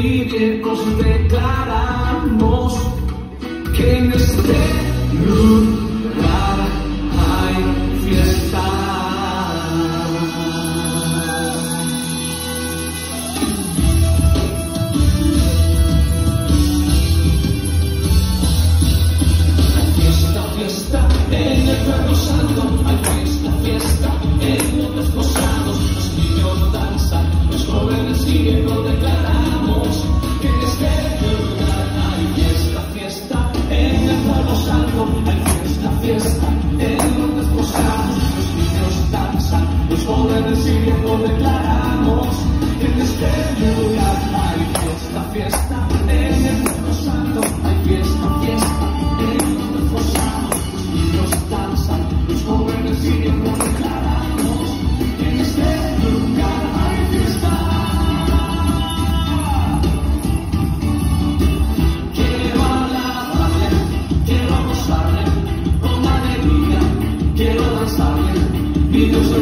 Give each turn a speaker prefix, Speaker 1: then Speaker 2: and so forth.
Speaker 1: ciegos declaramos que en este lugar santo hay fiesta, en los desposados los niños danzan, los jóvenes ciegos declaramos que en este lugar hay fiesta, fiesta, en el pueblo santo hay fiesta, fiesta, en los desposados los niños danzan, gozarle, con alegría, quiero danzarle, mi Dios